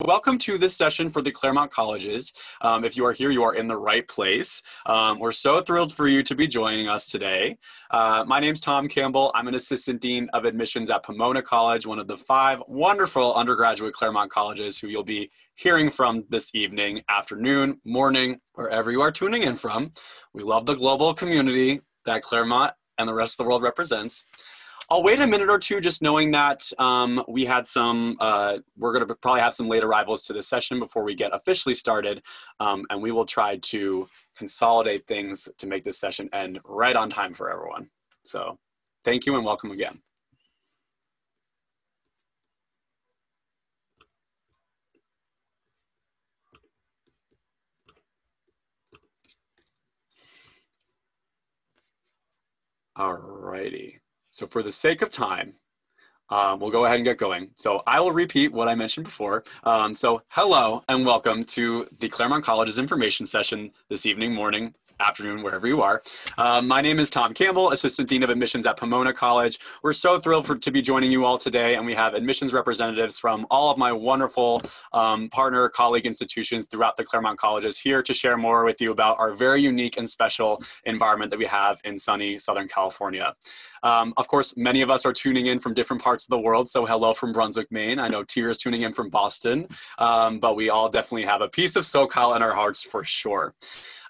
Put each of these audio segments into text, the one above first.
Welcome to this session for the Claremont Colleges. Um, if you are here, you are in the right place. Um, we're so thrilled for you to be joining us today. Uh, my name's Tom Campbell. I'm an Assistant Dean of Admissions at Pomona College, one of the five wonderful undergraduate Claremont colleges who you'll be hearing from this evening, afternoon, morning, wherever you are tuning in from. We love the global community that Claremont and the rest of the world represents. I'll wait a minute or two, just knowing that um, we had some, uh, we're going to probably have some late arrivals to this session before we get officially started. Um, and we will try to consolidate things to make this session end right on time for everyone. So thank you and welcome again. All righty. So for the sake of time, um, we'll go ahead and get going. So I will repeat what I mentioned before. Um, so hello and welcome to the Claremont College's information session this evening, morning, afternoon, wherever you are. Um, my name is Tom Campbell, Assistant Dean of Admissions at Pomona College. We're so thrilled for, to be joining you all today, and we have admissions representatives from all of my wonderful um, partner colleague institutions throughout the Claremont Colleges here to share more with you about our very unique and special environment that we have in sunny Southern California. Um, of course, many of us are tuning in from different parts of the world. So, hello from Brunswick, Maine. I know Tia is tuning in from Boston, um, but we all definitely have a piece of SoCal in our hearts for sure.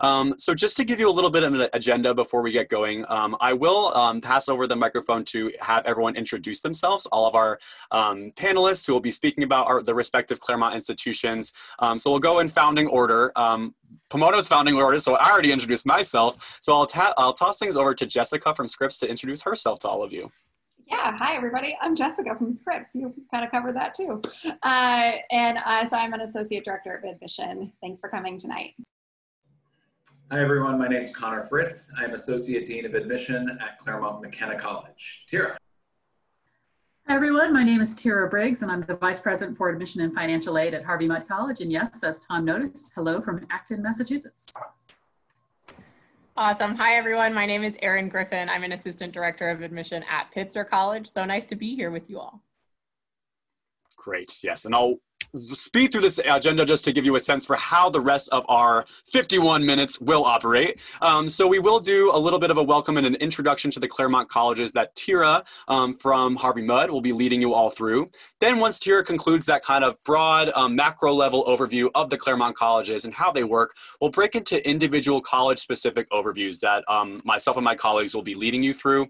Um, so just to give you a little bit of an agenda before we get going, um, I will um, pass over the microphone to have everyone introduce themselves, all of our um, panelists who will be speaking about our, the respective Claremont institutions. Um, so we'll go in founding order. Pomona's founding order, so I already introduced myself. So I'll, ta- I'll toss things over to Jessica from Scripps to introduce herself to all of you. Yeah, hi everybody. I'm Jessica from Scripps. You kind of covered that too. Uh, and uh, so I'm an associate director of admission. Thanks for coming tonight. Hi everyone, my name is Connor Fritz. I'm Associate Dean of Admission at Claremont McKenna College. Thyra. Hi everyone, my name is Thyra Briggs and I'm the Vice President for Admission and Financial Aid at Harvey Mudd College. And yes, as Tom noticed, hello from Acton, Massachusetts. Awesome. Hi everyone, my name is Erin Griffin. I'm an Assistant Director of Admission at Pitzer College. So nice to be here with you all. Great, yes. And I'll speed through this agenda just to give you a sense for how the rest of our 51 minutes will operate. Um, so we will do a little bit of a welcome and an introduction to the Claremont colleges that Thyra um, from Harvey Mudd will be leading you all through. Then once Thyra concludes that kind of broad um, macro level overview of the Claremont colleges and how they work, we'll break into individual college specific overviews that um, myself and my colleagues will be leading you through.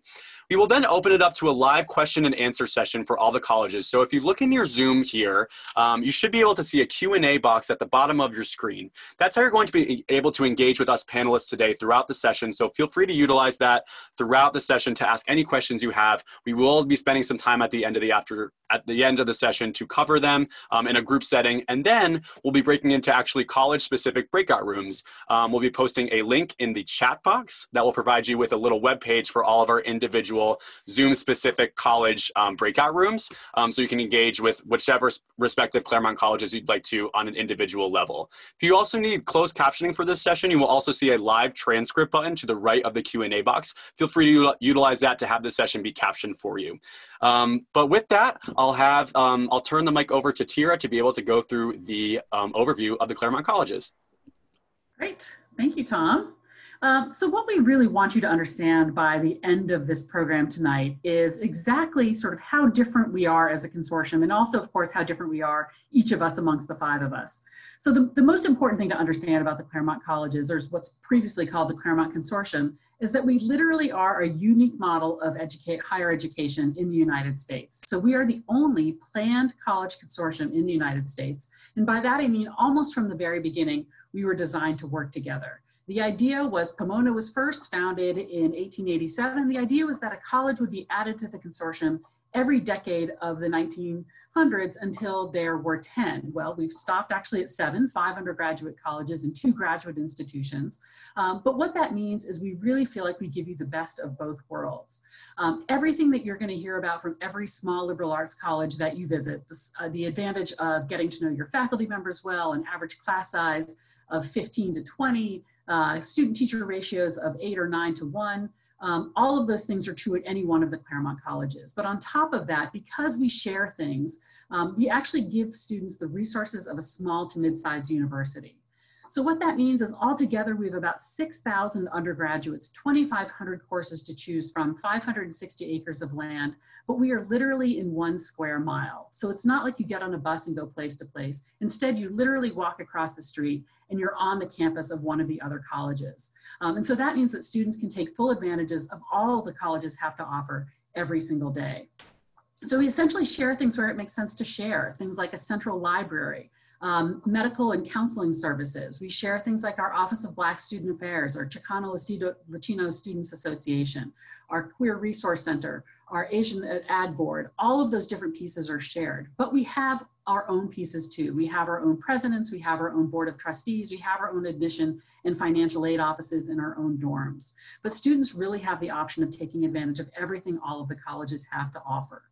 We will then open it up to a live question and answer session for all the colleges. So if you look in your Zoom here, um, you should be able to see a Q&A box at the bottom of your screen. That's how you're going to be able to engage with us panelists today throughout the session. So feel free to utilize that throughout the session to ask any questions you have. We will be spending some time at the end of the after at the end of the session to cover them um, in a group setting. And then we'll be breaking into actually college specific breakout rooms. Um, we'll be posting a link in the chat box that will provide you with a little web page for all of our individual Zoom specific college um, breakout rooms. Um, so you can engage with whichever respective Claremont colleges you'd like to on an individual level. If you also need closed captioning for this session, you will also see a live transcript button to the right of the Q&A box. Feel free to utilize that to have the session be captioned for you. Um, but with that, I'll have, um, I'll turn the mic over to Thyra to be able to go through the um, overview of the Claremont colleges. Great, thank you, Tom. Um, so what we really want you to understand by the end of this program tonight is exactly sort of how different we are as a consortium and also of course how different we are each of us amongst the five of us. So the, the most important thing to understand about the Claremont colleges or what's previously called the Claremont Consortium is that we literally are a unique model of educate, higher education in the United States. So we are the only planned college consortium in the United States. And by that I mean almost from the very beginning, we were designed to work together. The idea was Pomona was first founded in 1887. The idea was that a college would be added to the consortium every decade of the 1900s until there were 10. Well, we've stopped actually at seven, five undergraduate colleges and two graduate institutions. Um, but what that means is we really feel like we give you the best of both worlds. Um, everything that you're gonna hear about from every small liberal arts college that you visit, uh, the advantage of getting to know your faculty members well, an average class size of 15 to 20, uh, student teacher ratios of eight or nine to one, Um, all of those things are true at any one of the Claremont colleges. But on top of that, because we share things, um, we actually give students the resources of a small to mid-sized university. So what that means is altogether we have about 6,000 undergraduates, 2,500 courses to choose from, 560 acres of land, but we are literally in one square mile. So it's not like you get on a bus and go place to place. Instead, you literally walk across the street and you're on the campus of one of the other colleges. Um, and so that means that students can take full advantages of all the colleges have to offer every single day. So we essentially share things where it makes sense to share, things like a central library, um, medical and counseling services. We share things like our Office of Black Student Affairs, our Chicano Latino Students Association, our Queer Resource Center, our Asian Ad Board, all of those different pieces are shared. But we have our own pieces too. We have our own presidents, we have our own board of trustees, we have our own admission and financial aid offices in our own dorms. But students really have the option of taking advantage of everything all of the colleges have to offer.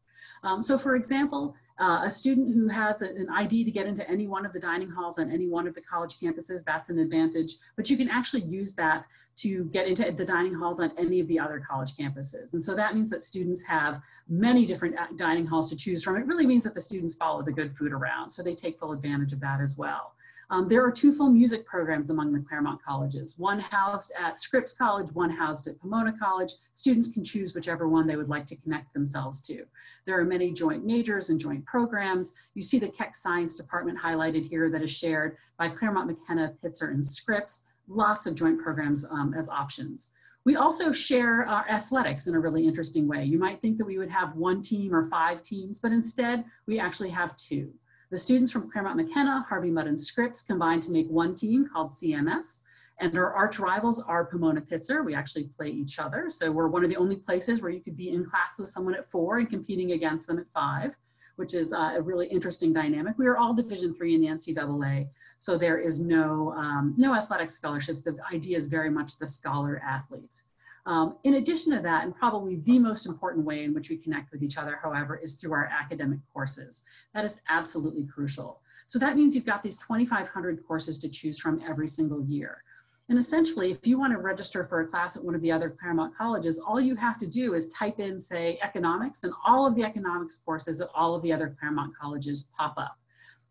Um, so for example, uh, a student who has a, an ID to get into any one of the dining halls on any one of the college campuses, that's an advantage. But you can actually use that to get into the dining halls on any of the other college campuses. And so that means that students have many different uh, dining halls to choose from. It really means that the students follow the good food around. So they take full advantage of that as well. Um, there are two full music programs among the Claremont colleges, one housed at Scripps College, one housed at Pomona College. Students can choose whichever one they would like to connect themselves to. There are many joint majors and joint programs. You see the Keck Science Department highlighted here that is shared by Claremont McKenna, Pitzer, and Scripps. Lots of joint programs um, as options. We also share our athletics in a really interesting way. You might think that we would have one team or five teams, but instead we actually have two. The students from Claremont McKenna, Harvey Mudd, and Scripps combined to make one team called CMS. And our arch rivals are Pomona Pitzer. We actually play each other. So we're one of the only places where you could be in class with someone at four and competing against them at five, which is uh, a really interesting dynamic. We are all Division three in the NCAA. So there is no, um, no athletic scholarships. The idea is very much the scholar athlete. Um, in addition to that, and probably the most important way in which we connect with each other, however, is through our academic courses. That is absolutely crucial. So that means you've got these 2,500 courses to choose from every single year. And essentially, if you want to register for a class at one of the other Claremont colleges, all you have to do is type in, say, economics, and all of the economics courses at all of the other Claremont colleges pop up.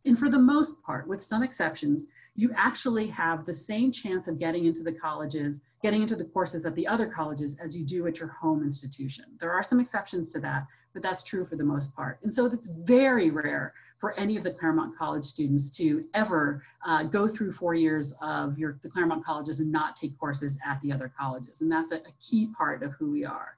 And for the most part, with some exceptions, you actually have the same chance of getting into the colleges, getting into the courses at the other colleges as you do at your home institution. There are some exceptions to that, but that's true for the most part. And so it's very rare for any of the Claremont College students to ever uh, go through four years of your, the Claremont colleges and not take courses at the other colleges. And that's a, a key part of who we are.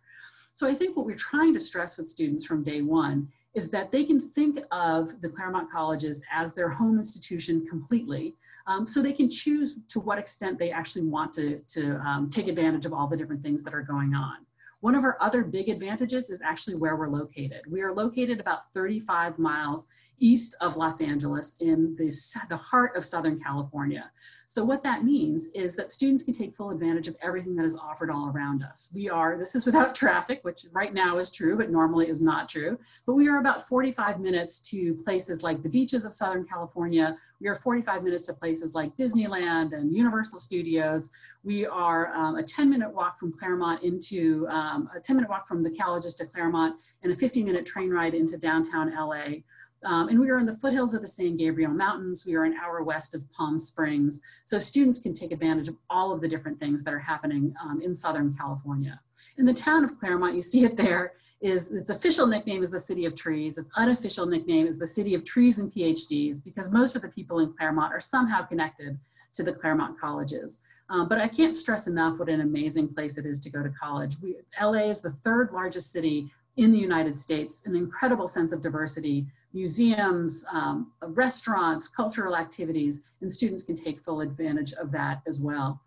So I think what we're trying to stress with students from day one is that they can think of the Claremont colleges as their home institution completely um, so they can choose to what extent they actually want to, to um, take advantage of all the different things that are going on. One of our other big advantages is actually where we're located. We are located about 35 miles east of Los Angeles in the, the heart of Southern California. So what that means is that students can take full advantage of everything that is offered all around us. We are, this is without traffic, which right now is true, but normally is not true. But we are about 45 minutes to places like the beaches of Southern California. We are 45 minutes to places like Disneyland and Universal Studios. We are um, a 10 minute walk from Claremont into, um, a 10 minute walk from the colleges to Claremont and a 50 minute train ride into downtown LA. Um, and we are in the foothills of the San Gabriel Mountains. We are an hour west of Palm Springs. So students can take advantage of all of the different things that are happening um, in Southern California. In the town of Claremont, you see it there, is its official nickname is the City of Trees. Its unofficial nickname is the City of Trees and PhDs because most of the people in Claremont are somehow connected to the Claremont colleges. Um, but I can't stress enough what an amazing place it is to go to college. We, LA is the third largest city in the United States, an incredible sense of diversity, museums, um, restaurants, cultural activities, and students can take full advantage of that as well.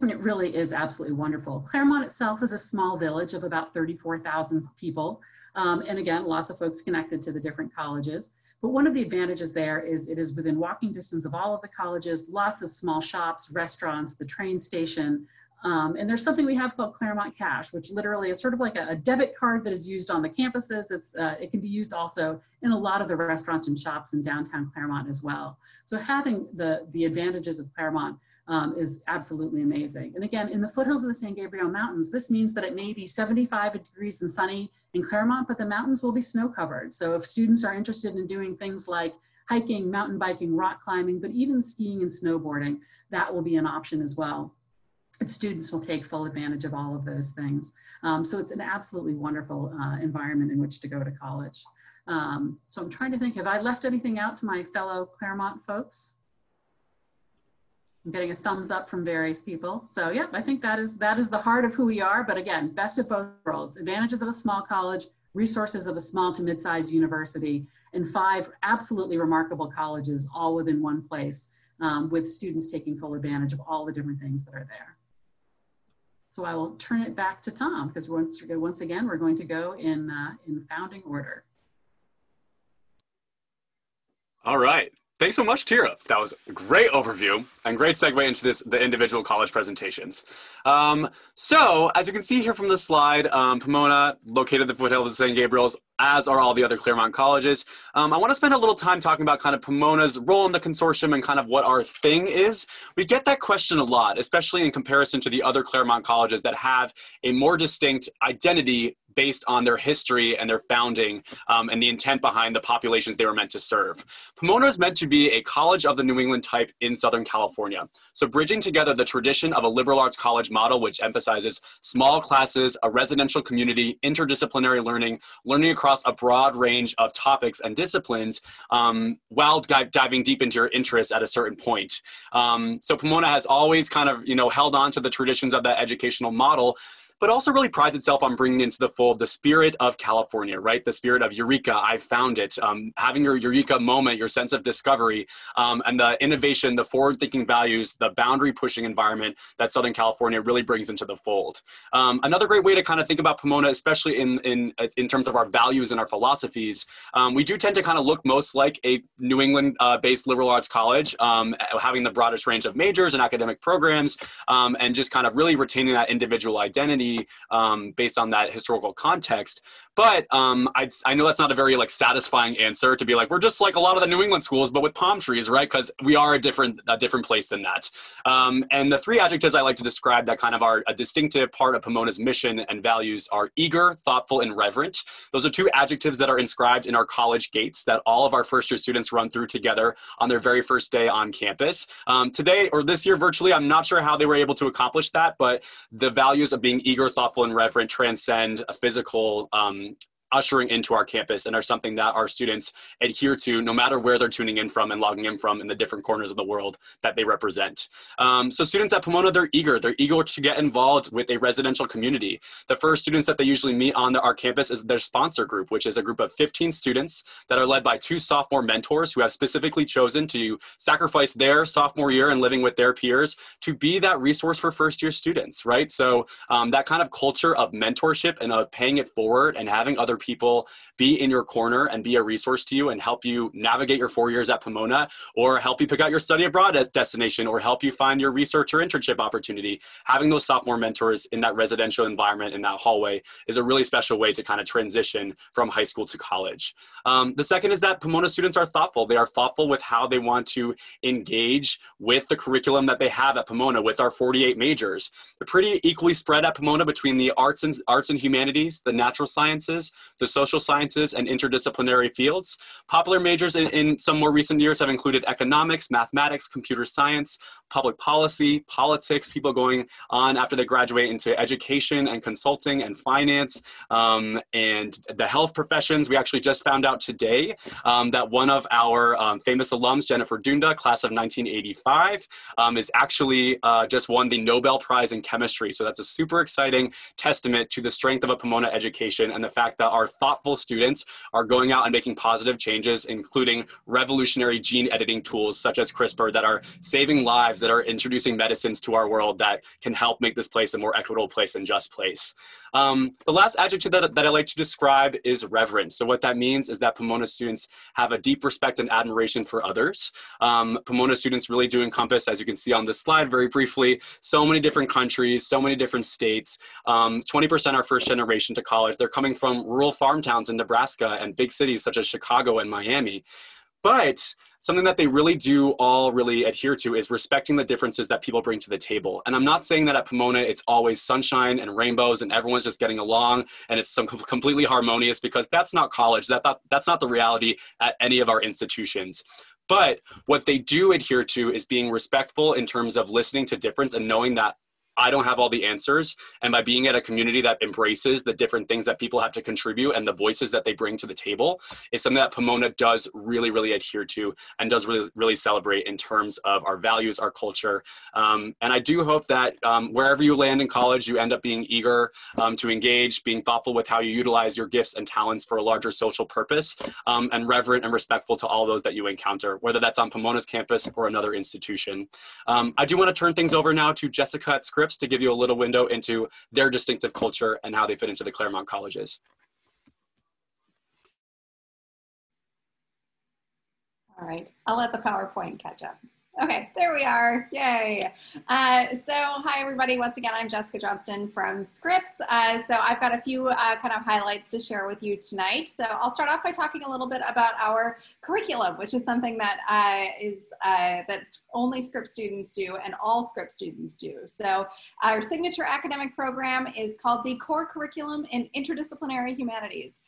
And it really is absolutely wonderful. Claremont itself is a small village of about 34,000 people. Um, and again, lots of folks connected to the different colleges. But one of the advantages there is it is within walking distance of all of the colleges, lots of small shops, restaurants, the train station, um, and there's something we have called Claremont Cash, which literally is sort of like a, a debit card that is used on the campuses. It's, uh, it can be used also in a lot of the restaurants and shops in downtown Claremont as well. So having the, the advantages of Claremont um, is absolutely amazing. And again, in the foothills of the San Gabriel Mountains, this means that it may be 75 degrees and sunny in Claremont, but the mountains will be snow covered. So if students are interested in doing things like hiking, mountain biking, rock climbing, but even skiing and snowboarding, that will be an option as well. And students will take full advantage of all of those things. Um, so it's an absolutely wonderful uh, environment in which to go to college. Um, so I'm trying to think, have I left anything out to my fellow Claremont folks? I'm getting a thumbs up from various people. So yeah, I think that is, that is the heart of who we are. But again, best of both worlds, advantages of a small college, resources of a small to mid-sized university, and five absolutely remarkable colleges all within one place um, with students taking full advantage of all the different things that are there. So I will turn it back to Tom because once, once again, we're going to go in, uh, in founding order. All right. Thanks so much, Thyra. That was a great overview and great segue into this the individual college presentations. Um, so, as you can see here from the slide, um, Pomona, located at the foothills of San Gabriel's, as are all the other Claremont colleges. Um, I want to spend a little time talking about kind of Pomona's role in the consortium and kind of what our thing is. We get that question a lot, especially in comparison to the other Claremont colleges that have a more distinct identity based on their history and their founding um, and the intent behind the populations they were meant to serve. Pomona is meant to be a college of the New England type in Southern California. So bridging together the tradition of a liberal arts college model, which emphasizes small classes, a residential community, interdisciplinary learning, learning across a broad range of topics and disciplines, um, while diving deep into your interests at a certain point. Um, so Pomona has always kind of, you know, held on to the traditions of that educational model, but also really prides itself on bringing into the fold the spirit of California, right? The spirit of Eureka, I found it. Um, having your Eureka moment, your sense of discovery, um, and the innovation, the forward thinking values, the boundary pushing environment that Southern California really brings into the fold. Um, another great way to kind of think about Pomona, especially in, in, in terms of our values and our philosophies, um, we do tend to kind of look most like a New England uh, based liberal arts college, um, having the broadest range of majors and academic programs, um, and just kind of really retaining that individual identity um, based on that historical context. But um, I, I know that's not a very like satisfying answer to be like we're just like a lot of the New England schools, but with palm trees, right? Because we are a different a different place than that. Um, and the three adjectives I like to describe that kind of are a distinctive part of Pomona's mission and values are eager, thoughtful, and reverent. Those are two adjectives that are inscribed in our college gates that all of our first year students run through together on their very first day on campus. Um, today or this year virtually, I'm not sure how they were able to accomplish that, but the values of being eager, thoughtful, and reverent transcend a physical um, ushering into our campus and are something that our students adhere to no matter where they're tuning in from and logging in from in the different corners of the world that they represent. Um, so students at Pomona, they're eager. They're eager to get involved with a residential community. The first students that they usually meet on the, our campus is their sponsor group, which is a group of 15 students that are led by two sophomore mentors who have specifically chosen to sacrifice their sophomore year and living with their peers to be that resource for first year students, right? So um, that kind of culture of mentorship and of paying it forward and having other people be in your corner and be a resource to you and help you navigate your four years at Pomona or help you pick out your study abroad destination or help you find your research or internship opportunity. Having those sophomore mentors in that residential environment in that hallway is a really special way to kind of transition from high school to college. Um, the second is that Pomona students are thoughtful. They are thoughtful with how they want to engage with the curriculum that they have at Pomona with our 48 majors. They're pretty equally spread at Pomona between the arts and arts and humanities, the natural sciences, the social sciences, and interdisciplinary fields. Popular majors in, in some more recent years have included economics, mathematics, computer science, public policy, politics, people going on after they graduate into education and consulting and finance um, and the health professions. We actually just found out today um, that one of our um, famous alums, Jennifer Doudna, class of 1985, um, is actually uh, just won the Nobel Prize in Chemistry. So that's a super exciting testament to the strength of a Pomona education and the fact that our thoughtful students are going out and making positive changes, including revolutionary gene editing tools such as CRISPR that are saving lives, that are introducing medicines to our world that can help make this place a more equitable place and just place. Um, the last adjective that, that I like to describe is reverence. So what that means is that Pomona students have a deep respect and admiration for others. Um, Pomona students really do encompass, as you can see on this slide very briefly, so many different countries, so many different states. 20% um, are first generation to college. They're coming from rural farm towns in Nebraska and big cities such as Chicago and Miami. But something that they really do all really adhere to is respecting the differences that people bring to the table. And I'm not saying that at Pomona it's always sunshine and rainbows and everyone's just getting along and it's some completely harmonious because that's not college. That, that that's not the reality at any of our institutions. But what they do adhere to is being respectful in terms of listening to difference and knowing that I don't have all the answers. And by being at a community that embraces the different things that people have to contribute and the voices that they bring to the table is something that Pomona does really, really adhere to and does really, really celebrate in terms of our values, our culture. Um, and I do hope that um, wherever you land in college, you end up being eager um, to engage, being thoughtful with how you utilize your gifts and talents for a larger social purpose, um, and reverent and respectful to all those that you encounter, whether that's on Pomona's campus or another institution. Um, I do want to turn things over now to Jessica at Scripps to give you a little window into their distinctive culture and how they fit into the Claremont colleges. All right, I'll let the PowerPoint catch up. Okay, there we are. Yay. Uh, so hi, everybody. Once again, I'm Jessica Johnston from Scripps. Uh, so I've got a few uh, kind of highlights to share with you tonight. So I'll start off by talking a little bit about our curriculum, which is something that uh, is uh, that's only Scripps students do and all Scripps students do. So our signature academic program is called the Core Curriculum in Interdisciplinary Humanities.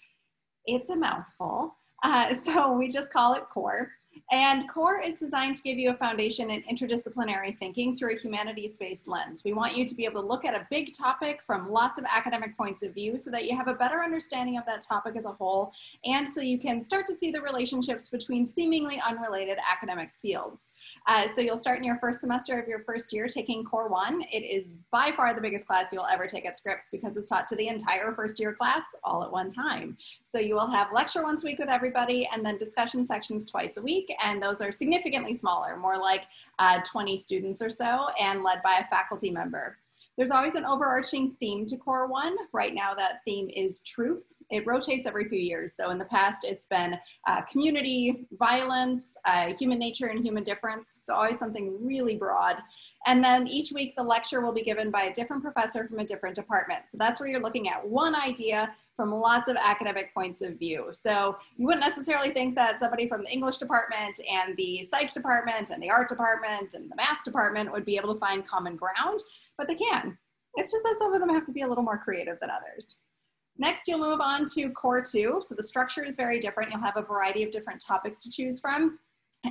It's a mouthful. Uh, so we just call it CORE. And CORE is designed to give you a foundation in interdisciplinary thinking through a humanities-based lens. We want you to be able to look at a big topic from lots of academic points of view so that you have a better understanding of that topic as a whole, and so you can start to see the relationships between seemingly unrelated academic fields. Uh, so you'll start in your first semester of your first year taking Core 1. It is by far the biggest class you'll ever take at Scripps because it's taught to the entire first year class all at one time. So you will have lecture once a week with everybody and then discussion sections twice a week and those are significantly smaller, more like uh, 20 students or so, and led by a faculty member. There's always an overarching theme to Core 1. Right now that theme is truth. It rotates every few years. So in the past, it's been uh, community, violence, uh, human nature, and human difference. So always something really broad. And then each week, the lecture will be given by a different professor from a different department. So that's where you're looking at one idea from lots of academic points of view. So you wouldn't necessarily think that somebody from the English department and the psych department and the art department and the math department would be able to find common ground, but they can. It's just that some of them have to be a little more creative than others. Next, you'll move on to core two. So the structure is very different. You'll have a variety of different topics to choose from.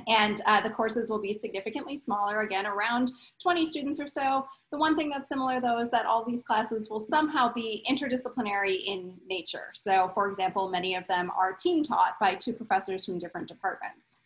And uh, the courses will be significantly smaller, again, around 20 students or so. The one thing that's similar though is that all these classes will somehow be interdisciplinary in nature. So for example, many of them are team taught by two professors from different departments.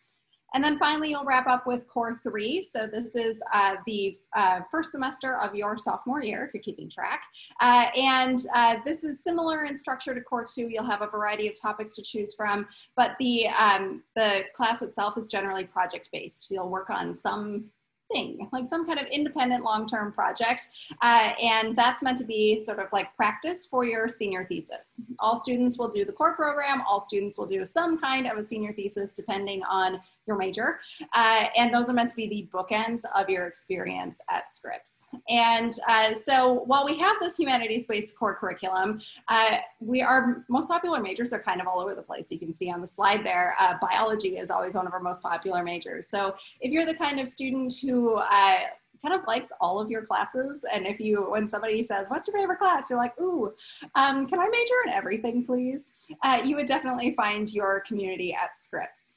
And then finally, you'll wrap up with core three. So this is uh, the uh, first semester of your sophomore year, if you're keeping track. Uh, and uh, this is similar in structure to core two. You'll have a variety of topics to choose from, but the, um, the class itself is generally project-based. You'll work on some thing, like some kind of independent long-term project. Uh, and that's meant to be sort of like practice for your senior thesis. All students will do the core program. All students will do some kind of a senior thesis depending on your major. Uh, and those are meant to be the bookends of your experience at Scripps. And uh, so while we have this humanities-based core curriculum, uh, we our most popular majors are kind of all over the place. You can see on the slide there, uh, biology is always one of our most popular majors. So if you're the kind of student who uh, kind of likes all of your classes. And if you, when somebody says, what's your favorite class? You're like, ooh, um, can I major in everything, please? Uh, you would definitely find your community at Scripps.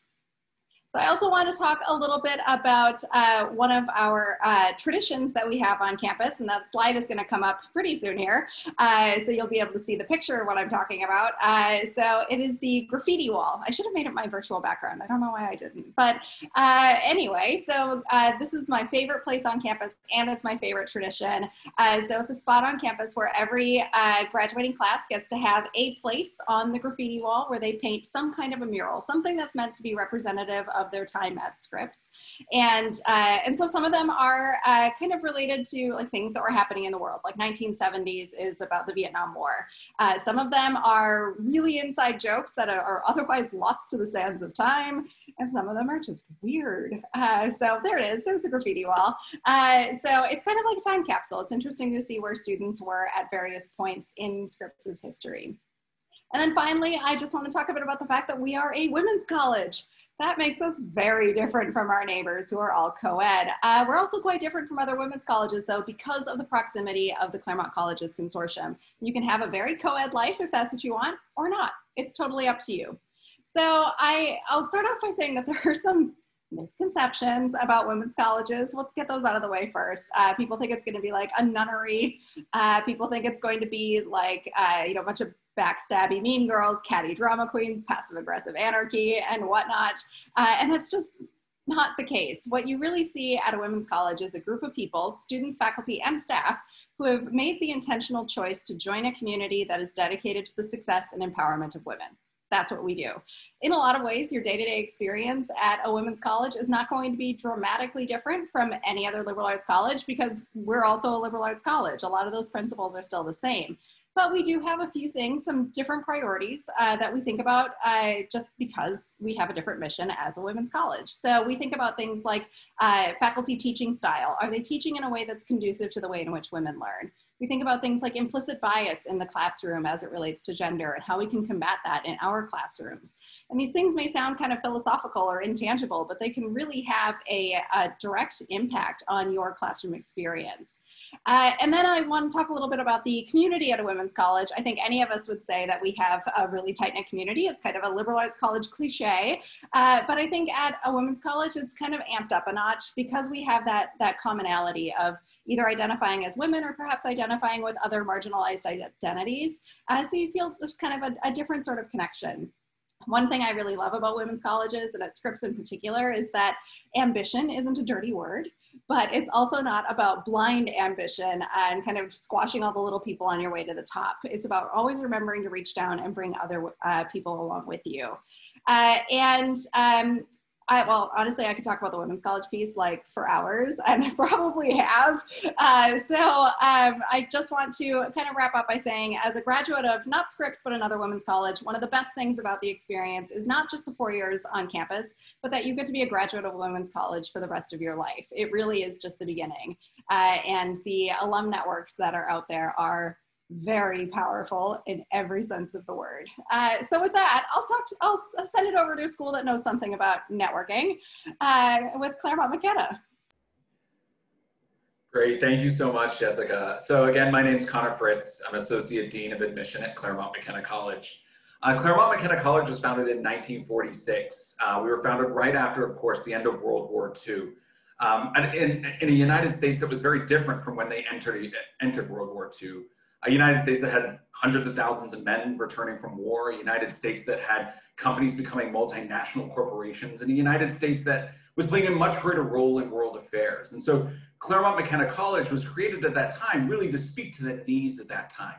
So I also want to talk a little bit about uh, one of our uh, traditions that we have on campus, and that slide is going to come up pretty soon here. Uh, so you'll be able to see the picture of what I'm talking about. Uh, so it is the graffiti wall. I should have made it my virtual background. I don't know why I didn't. But uh, anyway, so uh, this is my favorite place on campus, and it's my favorite tradition. so it's a spot on campus where every graduating class gets to have a place on the graffiti wall where they paint some kind of a mural, something that's meant to be representative of of their time at Scripps. And, uh, and so some of them are uh, kind of related to like things that were happening in the world, like 1970s is about the Vietnam War. Uh, some of them are really inside jokes that are, otherwise lost to the sands of time. And some of them are just weird. Uh, so there it is, there's the graffiti wall. Uh, so it's kind of like a time capsule. It's interesting to see where students were at various points in Scripps' history. And then finally, I just want to talk a bit about the fact that we are a women's college. That makes us very different from our neighbors who are all co-ed. Uh, we're also quite different from other women's colleges though because of the proximity of the Claremont Colleges Consortium. You can have a very co-ed life if that's what you want or not. It's totally up to you. So I, I'll start off by saying that there are some misconceptions about women's colleges. Let's get those out of the way first. Uh, people think it's going to be like a nunnery. Uh, people think it's going to be like, uh, you know, a bunch of backstabby mean girls, catty drama queens, passive aggressive anarchy, and whatnot. Uh, and that's just not the case. What you really see at a women's college is a group of people, students, faculty, and staff, who have made the intentional choice to join a community that is dedicated to the success and empowerment of women. That's what we do. In a lot of ways, your day to day experience at a women's college is not going to be dramatically different from any other liberal arts college because we're also a liberal arts college. A lot of those principles are still the same. But we do have a few things, some different priorities uh, that we think about uh, just because we have a different mission as a women's college. So we think about things like uh, faculty teaching style. Are they teaching in a way that's conducive to the way in which women learn? We think about things like implicit bias in the classroom as it relates to gender and how we can combat that in our classrooms. And these things may sound kind of philosophical or intangible, but they can really have a, a direct impact on your classroom experience. Uh, and then I want to talk a little bit about the community at a women's college. I think any of us would say that we have a really tight knit community. It's kind of a liberal arts college cliche, uh, but I think at a women's college, it's kind of amped up a notch because we have that that commonality of either identifying as women or perhaps identifying with other marginalized identities. Uh, so you feel there's kind of a, a different sort of connection. One thing I really love about women's colleges and at Scripps in particular is that ambition isn't a dirty word but it's also not about blind ambition and kind of squashing all the little people on your way to the top. It's about always remembering to reach down and bring other uh, people along with you. Uh, and um, I, well, honestly, I could talk about the women's college piece like for hours, and I probably have. Uh, so um, I just want to kind of wrap up by saying, as a graduate of not Scripps, but another women's college, one of the best things about the experience is not just the four years on campus, but that you get to be a graduate of a women's college for the rest of your life. It really is just the beginning. Uh, and the alum networks that are out there are very powerful in every sense of the word. Uh, so with that, I'll talk. To, I'll send it over to a school that knows something about networking uh, with Claremont McKenna. Great, thank you so much, Jessica. So again, my name is Connor Fritz. I'm Associate Dean of Admission at Claremont McKenna College. Uh, Claremont McKenna College was founded in 1946. Uh, we were founded right after, of course, the end of World War II. Um, and in, in United States, that was very different from when they entered, entered World War II a United States that had hundreds of thousands of men returning from war, a United States that had companies becoming multinational corporations, and a United States that was playing a much greater role in world affairs. And so Claremont McKenna College was created at that time really to speak to the needs at that time,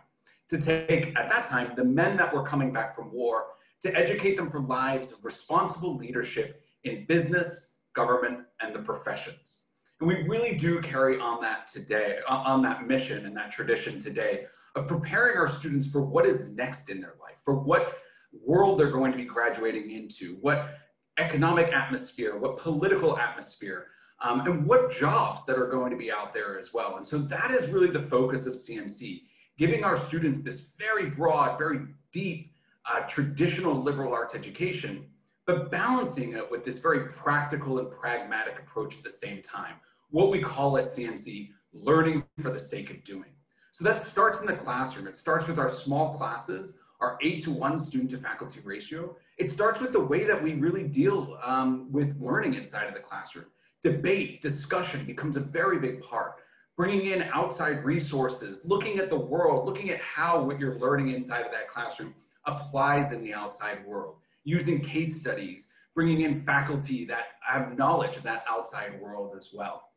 to take, at that time, the men that were coming back from war, to educate them for lives of responsible leadership in business, government, and the professions. And we really do carry on that today, on that mission and that tradition today of preparing our students for what is next in their life, for what world they're going to be graduating into, what economic atmosphere, what political atmosphere, um, and what jobs that are going to be out there as well. And so that is really the focus of CMC, giving our students this very broad, very deep, uh, traditional liberal arts education, but balancing it with this very practical and pragmatic approach at the same time. What we call at CMC, learning for the sake of doing. So that starts in the classroom. It starts with our small classes, our eight to one student to faculty ratio. It starts with the way that we really deal um, with learning inside of the classroom. Debate, discussion becomes a very big part. Bringing in outside resources, looking at the world, looking at how what you're learning inside of that classroom applies in the outside world. Using case studies, bringing in faculty that have knowledge of that outside world as well.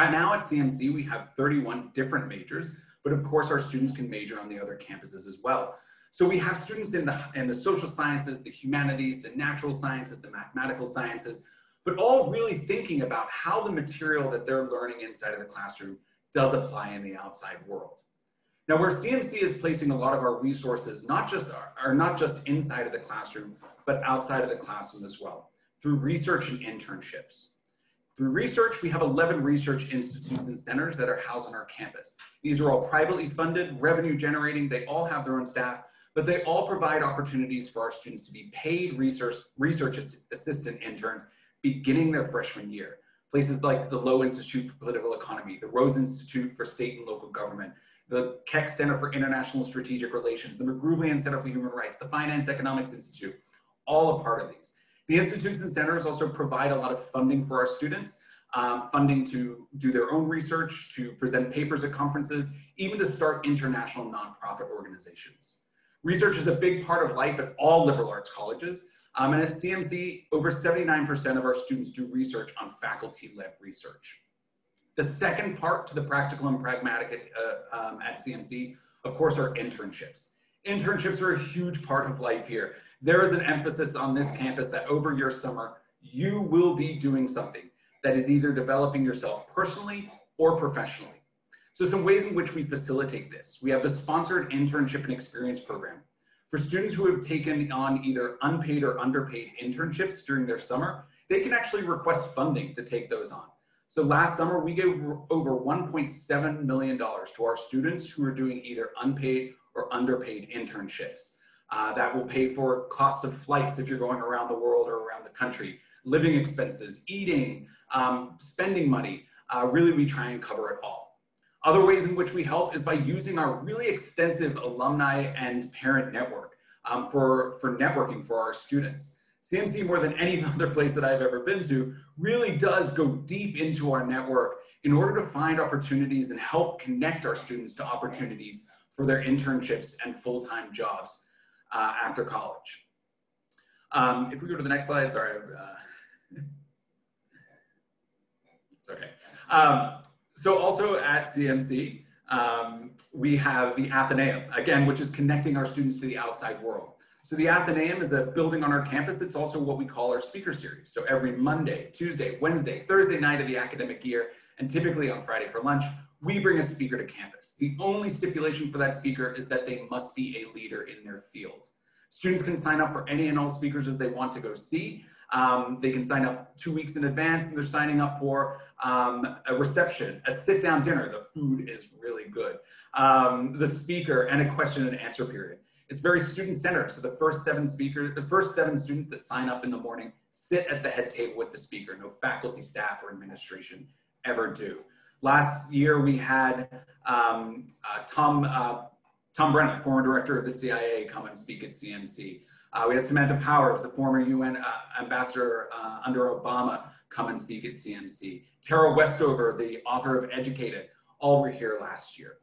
And now at CMC, we have 31 different majors but of course our students can major on the other campuses as well. So we have students in the, in the social sciences, the humanities, the natural sciences, the mathematical sciences, but all really thinking about how the material that they're learning inside of the classroom does apply in the outside world. Now where CMC is placing a lot of our resources, not just are, are not just inside of the classroom, but outside of the classroom as well, through research and internships. Through research, we have 11 research institutes and centers that are housed on our campus. These are all privately funded, revenue generating, they all have their own staff, but they all provide opportunities for our students to be paid research, research assistant interns beginning their freshman year. Places like the Lowe Institute for Political Economy, the Rose Institute for State and Local Government, the Keck Center for International Strategic Relations, the Mgrublian Center for Human Rights, the Finance Economics Institute, all a part of these. The institutes and centers also provide a lot of funding for our students, um, funding to do their own research, to present papers at conferences, even to start international nonprofit organizations. Research is a big part of life at all liberal arts colleges, um, and at CMC, over 79% of our students do research on faculty-led research. The second part to the practical and pragmatic uh, um, at CMC, of course, are internships. Internships are a huge part of life here. There is an emphasis on this campus that over your summer, you will be doing something that is either developing yourself personally or professionally. So some ways in which we facilitate this. We have the sponsored internship and experience program. For students who have taken on either unpaid or underpaid internships during their summer, they can actually request funding to take those on. So last summer, we gave over $1.7 million to our students who are doing either unpaid or underpaid internships. Uh, that will pay for costs of flights if you're going around the world or around the country, living expenses, eating, um, spending money. Uh, really, we try and cover it all. Other ways in which we help is by using our really extensive alumni and parent network um, for, for networking for our students. CMC, more than any other place that I've ever been to, really does go deep into our network in order to find opportunities and help connect our students to opportunities for their internships and full-time jobs uh, after college. Um, if we go to the next slide, sorry. Uh, it's okay. Um, so also at CMC, um, we have the Athenaeum, again, which is connecting our students to the outside world. So the Athenaeum is a building on our campus. It's also what we call our speaker series. So every Monday, Tuesday, Wednesday, Thursday night of the academic year, and typically on Friday for lunch, we bring a speaker to campus. The only stipulation for that speaker is that they must be a leader in their field. Students can sign up for any and all speakers as they want to go see. Um, they can sign up two weeks in advance and they're signing up for um, a reception, a sit down dinner. The food is really good. Um, the speaker and a question and answer period. It's very student centered. So the first seven speakers, the first seven students that sign up in the morning sit at the head table with the speaker. No faculty, staff, or administration ever do. Last year, we had um, uh, Tom, uh, Tom Brennan, former director of the CIA, come and speak at CMC. Uh, we had Samantha Powers, the former UN uh, ambassador uh, under Obama, come and speak at CMC. Tara Westover, the author of Educated, all were here last year.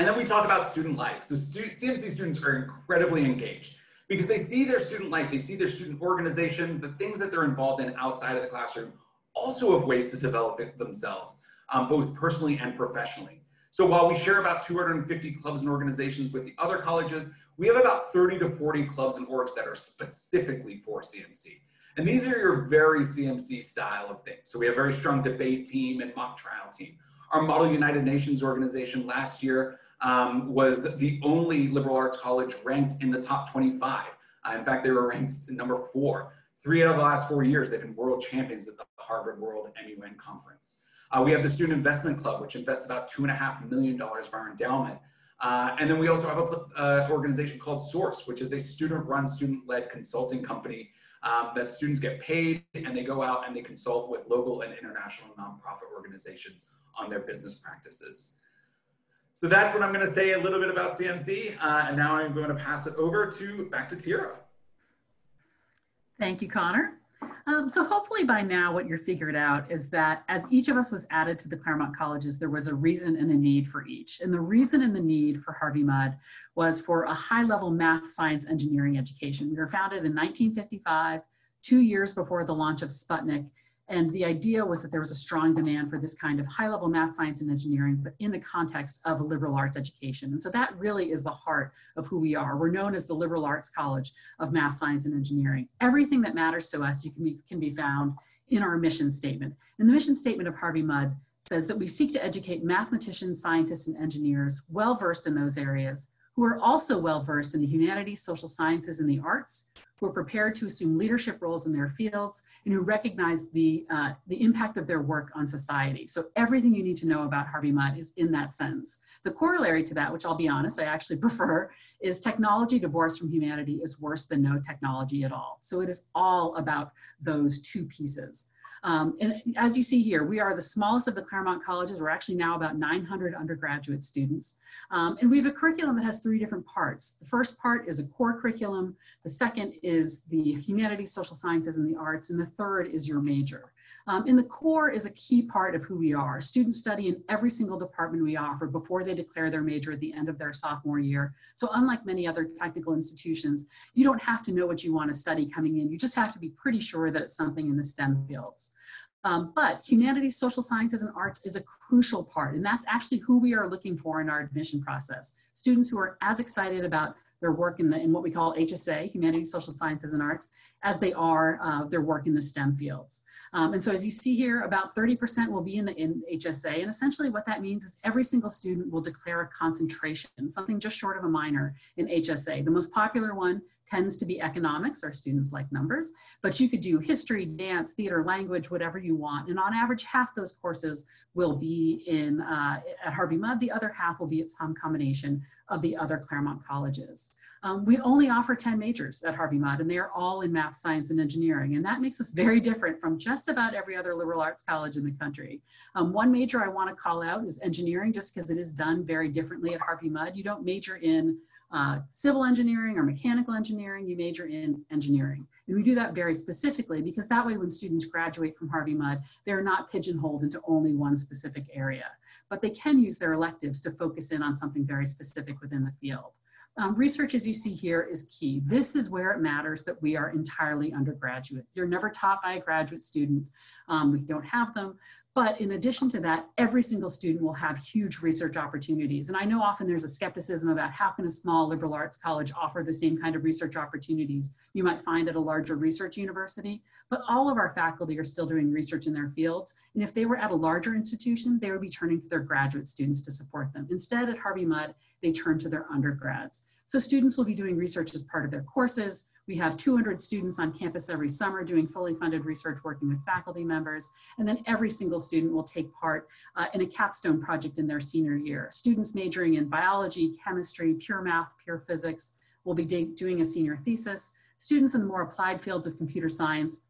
And then we talk about student life. So stu CMC students are incredibly engaged because they see their student life, they see their student organizations, the things that they're involved in outside of the classroom, also have ways to develop themselves um, both personally and professionally. So while we share about 250 clubs and organizations with the other colleges, we have about 30 to 40 clubs and orgs that are specifically for CMC. And these are your very CMC style of things. So we have a very strong debate team and mock trial team. Our Model United Nations organization last year um, was the only liberal arts college ranked in the top 25. Uh, in fact, they were ranked number four. Three out of the last four years, they've been world champions at the Harvard World MUN Conference. Uh, we have the Student Investment Club, which invests about two and a half million dollars of our endowment. Uh, and then we also have an uh, organization called Source, which is a student-run, student-led consulting company um, that students get paid and they go out and they consult with local and international nonprofit organizations on their business practices. So that's what I'm going to say a little bit about CMC. Uh, and now I'm going to pass it over to back to Thyra. Thank you, Connor. Um, so hopefully by now what you're figured out is that as each of us was added to the Claremont colleges, there was a reason and a need for each. And the reason and the need for Harvey Mudd was for a high level math, science, engineering education. We were founded in 1955, two years before the launch of Sputnik, and the idea was that there was a strong demand for this kind of high level math, science, and engineering, but in the context of a liberal arts education. And so that really is the heart of who we are. We're known as the Liberal Arts College of Math, Science, and Engineering. Everything that matters to us you can be, can be found in our mission statement. And the mission statement of Harvey Mudd says that we seek to educate mathematicians, scientists, and engineers well versed in those areas who are also well versed in the humanities, social sciences, and the arts, who are prepared to assume leadership roles in their fields, and who recognize the, uh, the impact of their work on society. So everything you need to know about Harvey Mudd is in that sentence. The corollary to that, which I'll be honest, I actually prefer, is technology divorced from humanity is worse than no technology at all. So it is all about those two pieces. Um, and as you see here, we are the smallest of the Claremont colleges. We're actually now about 900 undergraduate students. Um, and we have a curriculum that has three different parts. The first part is a core curriculum. The second is the humanities, social sciences, and the arts. And the third is your major. Um, and the core is a key part of who we are. Students study in every single department we offer before they declare their major at the end of their sophomore year. So unlike many other technical institutions, you don't have to know what you want to study coming in. You just have to be pretty sure that it's something in the STEM fields. Um, but humanities, social sciences, and arts is a crucial part, and that's actually who we are looking for in our admission process. Students who are as excited about their work in, the, in what we call HSA, Humanities, Social Sciences, and Arts, as they are uh, their work in the STEM fields. Um, and so as you see here, about 30% will be in the in HSA. And essentially what that means is every single student will declare a concentration, something just short of a minor in HSA. The most popular one tends to be economics, our students like numbers, but you could do history, dance, theater, language, whatever you want. And on average, half those courses will be in uh, at Harvey Mudd, the other half will be at some combination of the other Claremont colleges. Um, we only offer 10 majors at Harvey Mudd, and they are all in math, science, and engineering. And that makes us very different from just about every other liberal arts college in the country. Um, one major I want to call out is engineering, just because it is done very differently at Harvey Mudd. You don't major in uh, civil engineering or mechanical engineering, you major in engineering. And we do that very specifically because that way when students graduate from Harvey Mudd, they're not pigeonholed into only one specific area, but they can use their electives to focus in on something very specific within the field. Um, research, as you see here, is key. This is where it matters that we are entirely undergraduate. You're never taught by a graduate student. Um, we don't have them. But in addition to that, every single student will have huge research opportunities. And I know often there's a skepticism about how can a small liberal arts college offer the same kind of research opportunities you might find at a larger research university. But all of our faculty are still doing research in their fields. And if they were at a larger institution, they would be turning to their graduate students to support them. Instead, at Harvey Mudd, they turn to their undergrads. So students will be doing research as part of their courses. We have 200 students on campus every summer doing fully funded research working with faculty members. And then every single student will take part uh, in a capstone project in their senior year. Students majoring in biology, chemistry, pure math, pure physics will be doing a senior thesis. Students in the more applied fields of computer science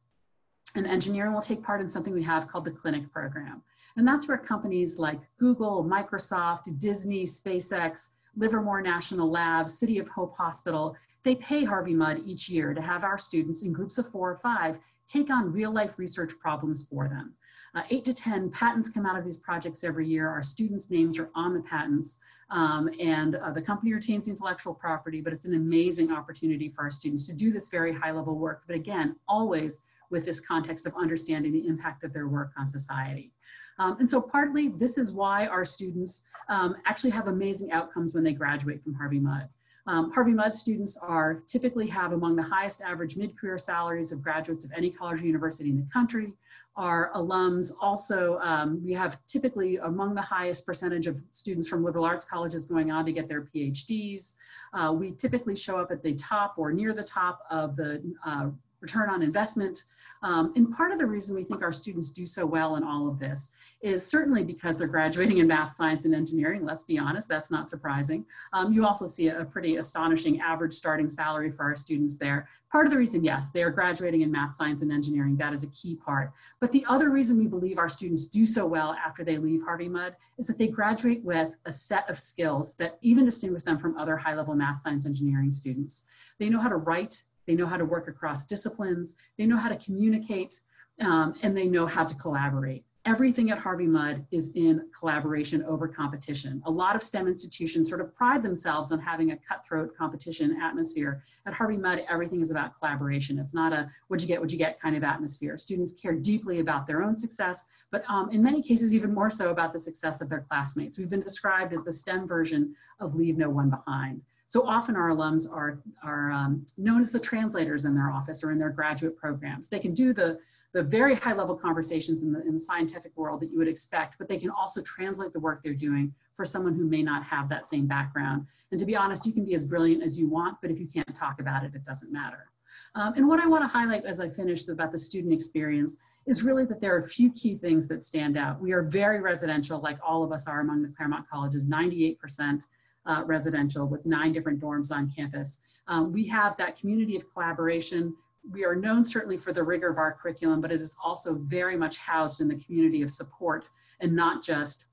and engineering will take part in something we have called the clinic program. And that's where companies like Google, Microsoft, Disney, SpaceX, Livermore National Lab, City of Hope Hospital, they pay Harvey Mudd each year to have our students in groups of four or five take on real life research problems for them. Uh, eight to 10 patents come out of these projects every year. Our students' names are on the patents um, and uh, the company retains the intellectual property, but it's an amazing opportunity for our students to do this very high level work. But again, always with this context of understanding the impact of their work on society. Um, and so partly this is why our students um, actually have amazing outcomes when they graduate from Harvey Mudd. Um, Harvey Mudd students are typically have among the highest average mid-career salaries of graduates of any college or university in the country. Our alums also, um, we have typically among the highest percentage of students from liberal arts colleges going on to get their PhDs. Uh, we typically show up at the top or near the top of the uh, return on investment. Um, and part of the reason we think our students do so well in all of this is certainly because they're graduating in math, science, and engineering. Let's be honest, that's not surprising. Um, you also see a, a pretty astonishing average starting salary for our students there. Part of the reason, yes, they are graduating in math, science, and engineering. That is a key part. But the other reason we believe our students do so well after they leave Harvey Mudd is that they graduate with a set of skills that even distinguish them from other high-level math, science, engineering students. They know how to write, they know how to work across disciplines, they know how to communicate, um, and they know how to collaborate everything at Harvey Mudd is in collaboration over competition. A lot of STEM institutions sort of pride themselves on having a cutthroat competition atmosphere. At Harvey Mudd, everything is about collaboration. It's not a what'd you get, what'd you get kind of atmosphere. Students care deeply about their own success, but um, in many cases, even more so about the success of their classmates. We've been described as the STEM version of Leave No One Behind. So often our alums are, are um, known as the translators in their office or in their graduate programs. They can do the the very high level conversations in the, in the scientific world that you would expect, but they can also translate the work they're doing for someone who may not have that same background. And to be honest, you can be as brilliant as you want, but if you can't talk about it, it doesn't matter. Um, and what I want to highlight as I finish about the student experience is really that there are a few key things that stand out. We are very residential, like all of us are among the Claremont colleges, 98% uh, residential with nine different dorms on campus. Um, we have that community of collaboration. We are known certainly for the rigor of our curriculum, but it is also very much housed in the community of support and not just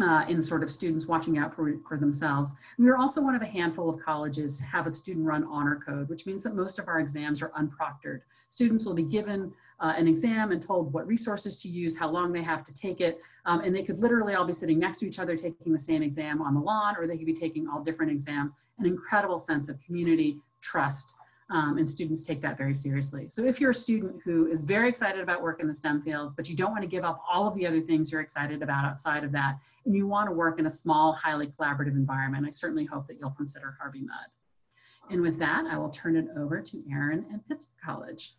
uh, in sort of students watching out for, for themselves. We are also one of a handful of colleges have a student run honor code, which means that most of our exams are unproctored. Students will be given uh, an exam and told what resources to use, how long they have to take it, um, and they could literally all be sitting next to each other taking the same exam on the lawn, or they could be taking all different exams. An incredible sense of community, trust, um, and students take that very seriously. So if you're a student who is very excited about work in the STEM fields, but you don't want to give up all of the other things you're excited about outside of that, and you want to work in a small, highly collaborative environment, I certainly hope that you'll consider Harvey Mudd. And with that, I will turn it over to Erin at Pitzer College.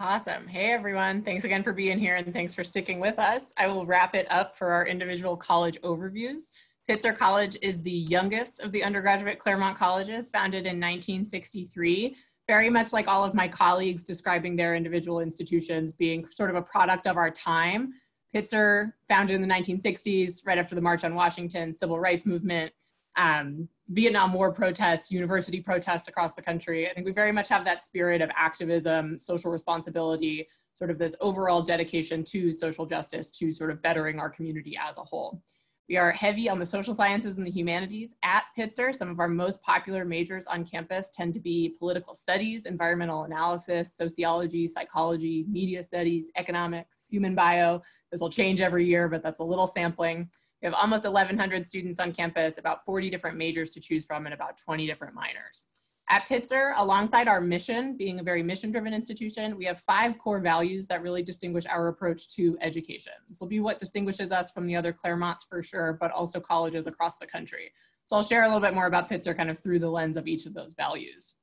Awesome. Hey, everyone. Thanks again for being here and thanks for sticking with us. I will wrap it up for our individual college overviews. Pitzer College is the youngest of the undergraduate Claremont colleges, founded in 1963. Very much like all of my colleagues describing their individual institutions being sort of a product of our time. Pitzer, founded in the 1960s, right after the March on Washington, civil rights movement, um, Vietnam War protests, university protests across the country. I think we very much have that spirit of activism, social responsibility, sort of this overall dedication to social justice, to sort of bettering our community as a whole. We are heavy on the social sciences and the humanities at Pitzer. Some of our most popular majors on campus tend to be political studies, environmental analysis, sociology, psychology, media studies, economics, human bio. This will change every year, but that's a little sampling. We have almost 1,100 students on campus, about 40 different majors to choose from, and about 20 different minors. At Pitzer, alongside our mission, being a very mission-driven institution, we have five core values that really distinguish our approach to education. This will be what distinguishes us from the other Claremonts for sure, but also colleges across the country. So I'll share a little bit more about Pitzer kind of through the lens of each of those values.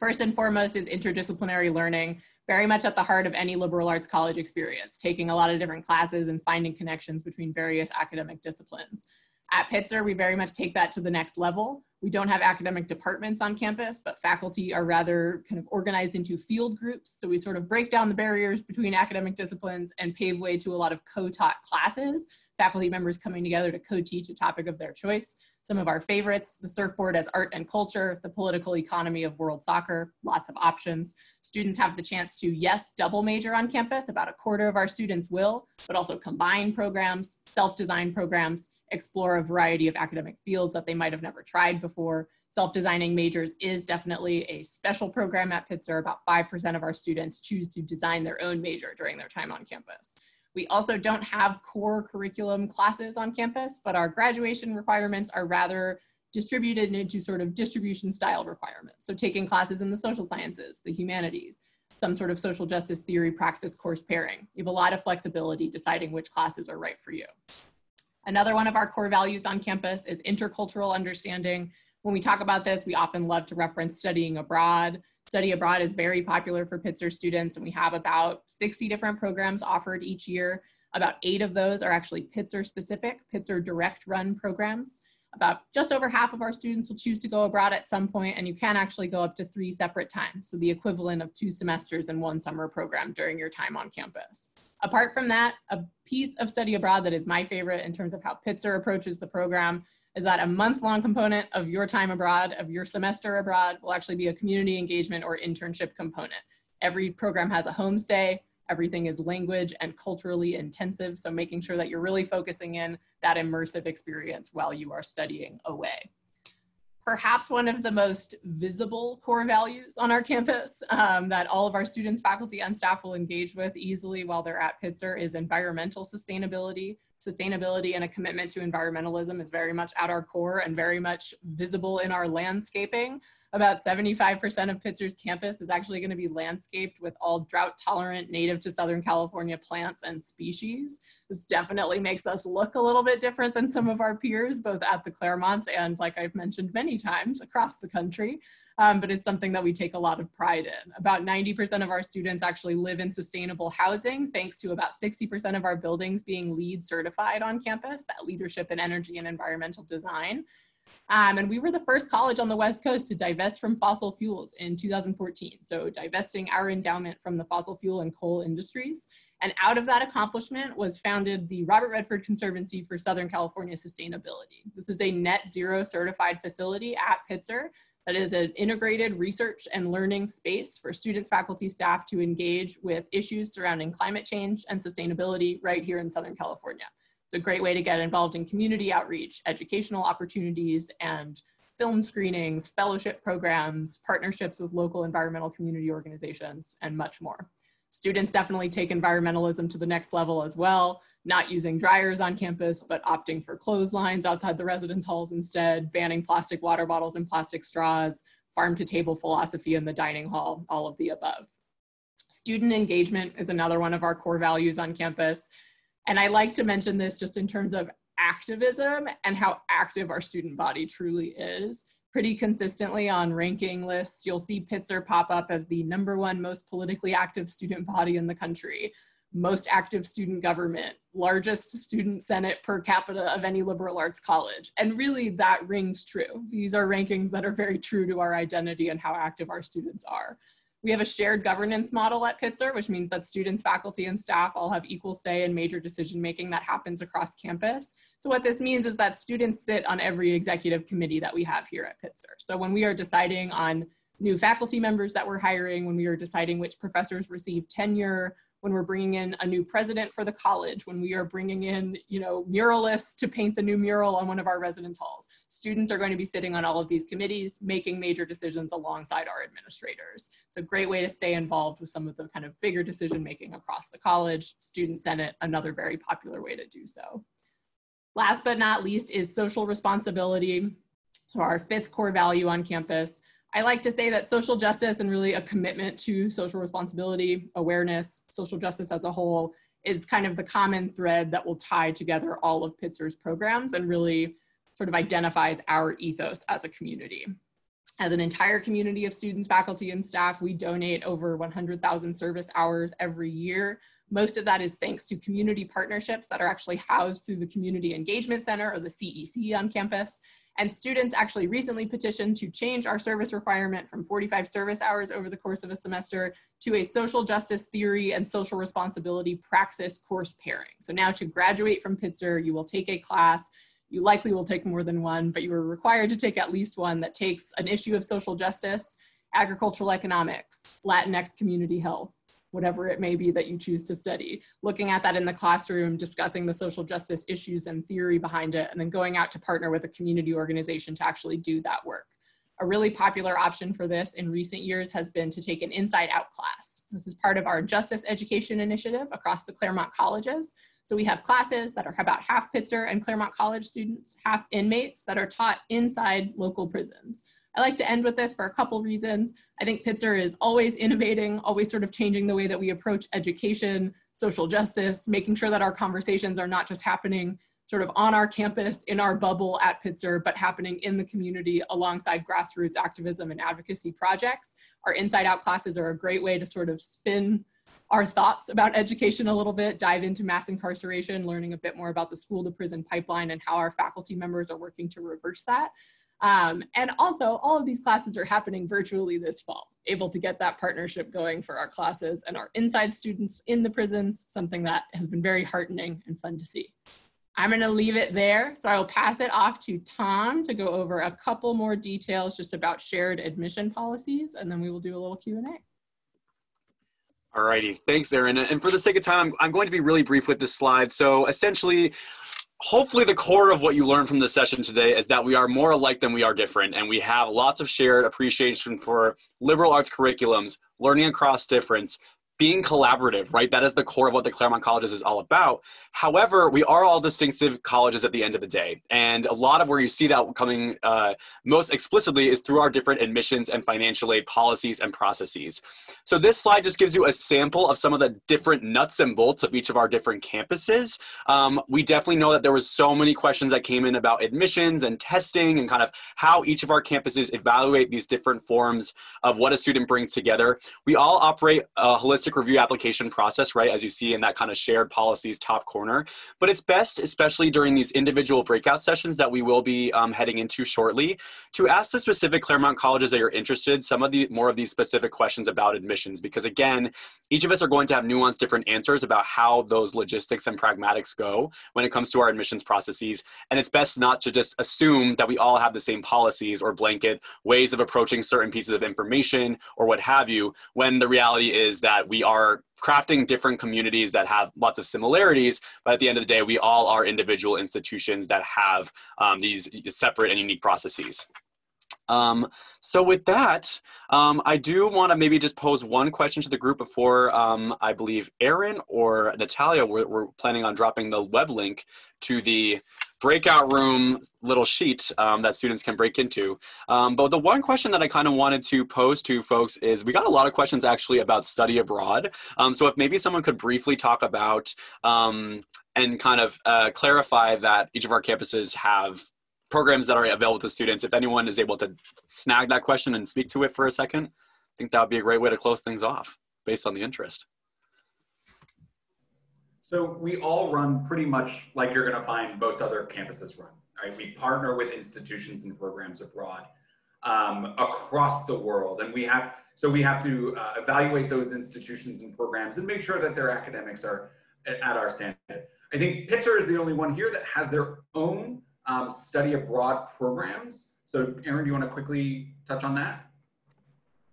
First and foremost is interdisciplinary learning, very much at the heart of any liberal arts college experience, taking a lot of different classes and finding connections between various academic disciplines. At Pitzer, we very much take that to the next level. We don't have academic departments on campus, but faculty are rather kind of organized into field groups. So we sort of break down the barriers between academic disciplines and pave way to a lot of co-taught classes, faculty members coming together to co-teach a topic of their choice. Some of our favorites, the surfboard as art and culture, the political economy of world soccer, lots of options. Students have the chance to, yes, double major on campus, about a quarter of our students will, but also combine programs, self-design programs, explore a variety of academic fields that they might have never tried before. Self-designing majors is definitely a special program at Pitzer. About 5% of our students choose to design their own major during their time on campus. We also don't have core curriculum classes on campus, but our graduation requirements are rather distributed into sort of distribution style requirements. So taking classes in the social sciences, the humanities, some sort of social justice theory praxis course pairing. You have a lot of flexibility deciding which classes are right for you. Another one of our core values on campus is intercultural understanding. When we talk about this, we often love to reference studying abroad. Study abroad is very popular for Pitzer students, and we have about 60 different programs offered each year. About eight of those are actually Pitzer specific, Pitzer direct run programs. About just over half of our students will choose to go abroad at some point, and you can actually go up to three separate times. So the equivalent of two semesters and one summer program during your time on campus. Apart from that, a piece of study abroad that is my favorite in terms of how Pitzer approaches the program is that a month-long component of your time abroad, of your semester abroad, will actually be a community engagement or internship component. Every program has a homestay, Everything is language and culturally intensive. So making sure that you're really focusing in that immersive experience while you are studying away. Perhaps one of the most visible core values on our campus um, that all of our students, faculty, and staff will engage with easily while they're at Pitzer is environmental sustainability. Sustainability and a commitment to environmentalism is very much at our core and very much visible in our landscaping about 75% of Pitzer's campus is actually going to be landscaped with all drought tolerant native to Southern California plants and species. This definitely makes us look a little bit different than some of our peers, both at the Claremonts and like I've mentioned many times across the country. Um, but it's something that we take a lot of pride in. About 90% of our students actually live in sustainable housing, thanks to about 60% of our buildings being LEED certified on campus, that leadership in energy and environmental design. Um, and we were the first college on the West Coast to divest from fossil fuels in 2014. So divesting our endowment from the fossil fuel and coal industries. And out of that accomplishment was founded the Robert Redford Conservancy for Southern California Sustainability. This is a net zero certified facility at Pitzer that is an integrated research and learning space for students, faculty, staff to engage with issues surrounding climate change and sustainability right here in Southern California. It's a great way to get involved in community outreach, educational opportunities, and film screenings, fellowship programs, partnerships with local environmental community organizations, and much more. Students definitely take environmentalism to the next level as well not using dryers on campus, but opting for clotheslines outside the residence halls instead, banning plastic water bottles and plastic straws, farm to table philosophy in the dining hall, all of the above. Student engagement is another one of our core values on campus. And I like to mention this just in terms of activism and how active our student body truly is. Pretty consistently on ranking lists, you'll see Pitzer pop up as the number one most politically active student body in the country most active student government, largest student senate per capita of any liberal arts college. And really that rings true. These are rankings that are very true to our identity and how active our students are. We have a shared governance model at Pitzer, which means that students, faculty, and staff all have equal say in major decision making that happens across campus. So what this means is that students sit on every executive committee that we have here at Pitzer. So when we are deciding on new faculty members that we're hiring, when we are deciding which professors receive tenure, when we're bringing in a new president for the college, when we are bringing in, you know, muralists to paint the new mural on one of our residence halls. Students are going to be sitting on all of these committees, making major decisions alongside our administrators. It's a great way to stay involved with some of the kind of bigger decision making across the college. Student Senate, another very popular way to do so. Last but not least is social responsibility. So our fifth core value on campus, I like to say that social justice and really a commitment to social responsibility, awareness, social justice as a whole is kind of the common thread that will tie together all of Pitzer's programs and really sort of identifies our ethos as a community. As an entire community of students, faculty, and staff, we donate over 100,000 service hours every year. Most of that is thanks to community partnerships that are actually housed through the Community Engagement Center or the CEC on campus. And students actually recently petitioned to change our service requirement from 45 service hours over the course of a semester to a social justice theory and social responsibility praxis course pairing. So now to graduate from Pitzer, you will take a class you likely will take more than one, but you are required to take at least one that takes an issue of social justice, agricultural economics, Latinx community health, whatever it may be that you choose to study, looking at that in the classroom, discussing the social justice issues and theory behind it, and then going out to partner with a community organization to actually do that work. A really popular option for this in recent years has been to take an inside out class. This is part of our justice education initiative across the Claremont colleges. So we have classes that are about half Pitzer and Claremont College students, half inmates that are taught inside local prisons. I like to end with this for a couple reasons. I think Pitzer is always innovating, always sort of changing the way that we approach education, social justice, making sure that our conversations are not just happening sort of on our campus, in our bubble at Pitzer, but happening in the community alongside grassroots activism and advocacy projects. Our Inside Out classes are a great way to sort of spin our thoughts about education a little bit, dive into mass incarceration, learning a bit more about the school to prison pipeline and how our faculty members are working to reverse that. Um, and also, all of these classes are happening virtually this fall, able to get that partnership going for our classes and our inside students in the prisons, something that has been very heartening and fun to see. I'm going to leave it there. So I will pass it off to Tom to go over a couple more details just about shared admission policies, and then we will do a little Q&A. All righty. thanks, Erin. And for the sake of time, I'm, I'm going to be really brief with this slide. So essentially, hopefully the core of what you learned from this session today is that we are more alike than we are different and we have lots of shared appreciation for liberal arts curriculums learning across difference being collaborative, right? That is the core of what the Claremont Colleges is all about. However, we are all distinctive colleges at the end of the day. And a lot of where you see that coming uh, most explicitly is through our different admissions and financial aid policies and processes. So this slide just gives you a sample of some of the different nuts and bolts of each of our different campuses. Um, we definitely know that there was so many questions that came in about admissions and testing and kind of how each of our campuses evaluate these different forms of what a student brings together. We all operate a holistic holistic review application process, right, as you see in that kind of shared policies top corner. But it's best, especially during these individual breakout sessions that we will be um, heading into shortly, to ask the specific Claremont colleges that you're interested some of the more of these specific questions about admissions, because again, each of us are going to have nuanced different answers about how those logistics and pragmatics go when it comes to our admissions processes. And it's best not to just assume that we all have the same policies or blanket ways of approaching certain pieces of information or what have you, when the reality is that we are crafting different communities that have lots of similarities, but at the end of the day, we all are individual institutions that have um, these separate and unique processes. Um, so with that, um, I do want to maybe just pose one question to the group before um, I believe Aaron or Natalia were, were, planning on dropping the web link to the breakout room little sheet um, that students can break into. Um, but the one question that I kind of wanted to pose to folks is we got a lot of questions actually about study abroad. Um, so if maybe someone could briefly talk about um, and kind of uh, clarify that each of our campuses have programs that are available to students. If anyone is able to snag that question and speak to it for a second, I think that would be a great way to close things off based on the interest. So we all run pretty much like you're going to find most other campuses run. Right? We partner with institutions and programs abroad um, across the world, and we have so we have to uh, evaluate those institutions and programs and make sure that their academics are at our standard. I think Pitzer is the only one here that has their own um, study abroad programs. So, Aaron, do you want to quickly touch on that?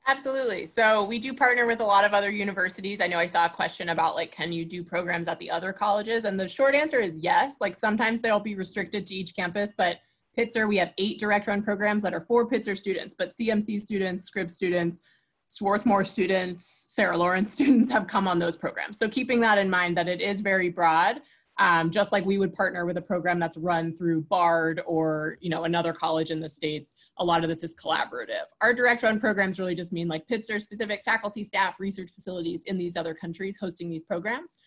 Absolutely. So we do partner with a lot of other universities. I know I saw a question about like, can you do programs at the other colleges? And the short answer is yes. Like sometimes they'll be restricted to each campus, but Pitzer, we have eight direct run programs that are for Pitzer students, but CMC students, Scripps students, Swarthmore students, Sarah Lawrence students have come on those programs. So keeping that in mind that it is very broad, um, just like we would partner with a program that's run through Bard or you know another college in the states. A lot of this is collaborative. Our direct run programs really just mean like Pitzer specific faculty, staff, research facilities in these other countries hosting these programs.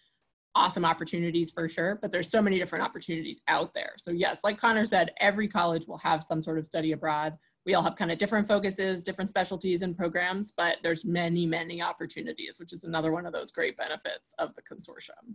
Awesome opportunities for sure, but there's so many different opportunities out there. So yes, like Connor said, every college will have some sort of study abroad. We all have kind of different focuses, different specialties and programs, but there's many, many opportunities, which is another one of those great benefits of the consortium.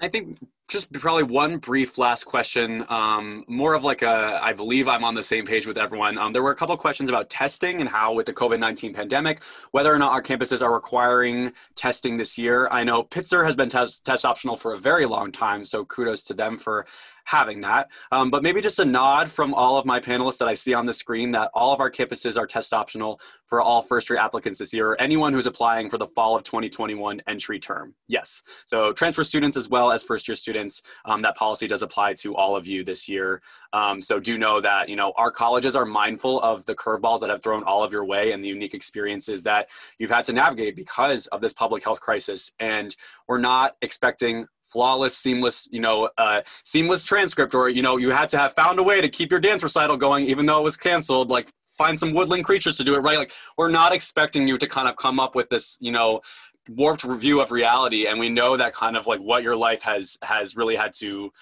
I think just probably one brief last question, um, more of like a, I believe I'm on the same page with everyone. Um, there were a couple questions about testing and how with the COVID-19 pandemic, whether or not our campuses are requiring testing this year. I know Pitzer has been test, test optional for a very long time, so kudos to them for having that. Um, but maybe just a nod from all of my panelists that I see on the screen that all of our campuses are test optional for all first year applicants this year, or anyone who's applying for the fall of 2021 entry term. Yes. So transfer students as well as first year students, um, that policy does apply to all of you this year. Um, so do know that, you know, our colleges are mindful of the curveballs that have thrown all of your way and the unique experiences that you've had to navigate because of this public health crisis. And we're not expecting flawless, seamless, you know, uh, seamless transcript, or you know, you had to have found a way to keep your dance recital going, even though it was canceled. Like, find some woodland creatures to do it right. Like, we're not expecting you to kind of come up with this, you know, warped review of reality, and we know that kind of like what your life has has really had to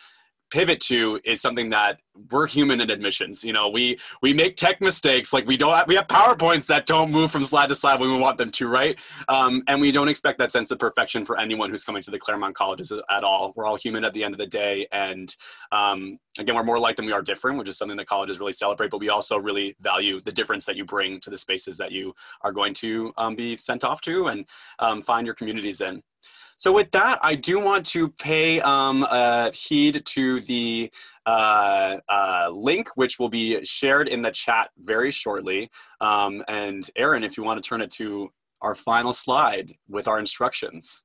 pivot to is something that we're human in admissions you know we we make tech mistakes like we don't have, we have powerpoints that don't move from slide to slide when we want them to right? Um, and we don't expect that sense of perfection for anyone who's coming to the claremont colleges at all. We're all human at the end of the day and um, again we're more like than we are different which is something that colleges really celebrate but we also really value the difference that you bring to the spaces that you are going to um, be sent off to and um, find your communities in so with that, I do want to pay um, uh, heed to the uh, uh, link, which will be shared in the chat very shortly. Um, and Aaron, if you want to turn it to our final slide with our instructions.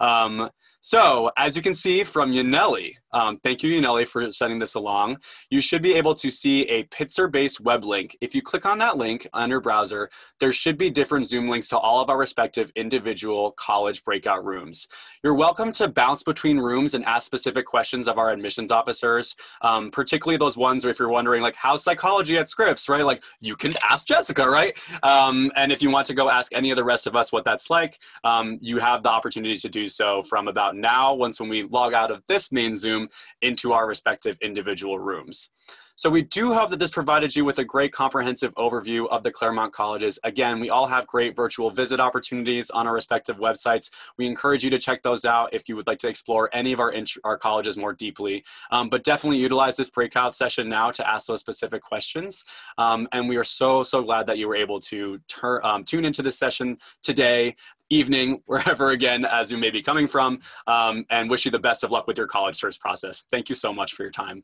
Um, so as you can see from Yaneli, um, thank you Yaneli for sending this along, you should be able to see a Pitzer-based web link. If you click on that link on your browser, there should be different Zoom links to all of our respective individual college breakout rooms. You're welcome to bounce between rooms and ask specific questions of our admissions officers, um, particularly those ones where if you're wondering like, how's psychology at Scripps, right? Like you can ask Jessica, right? Um, and if you want to go ask any of the rest of us what that's like, um, you have the opportunity to do so from about now, once when we log out of this main Zoom into our respective individual rooms. So we do hope that this provided you with a great comprehensive overview of the Claremont colleges. Again, we all have great virtual visit opportunities on our respective websites. We encourage you to check those out if you would like to explore any of our, our colleges more deeply. Um, but definitely utilize this breakout session now to ask those specific questions. Um, and we are so, so glad that you were able to um, tune into this session today evening, wherever again, as you may be coming from, um, and wish you the best of luck with your college search process. Thank you so much for your time.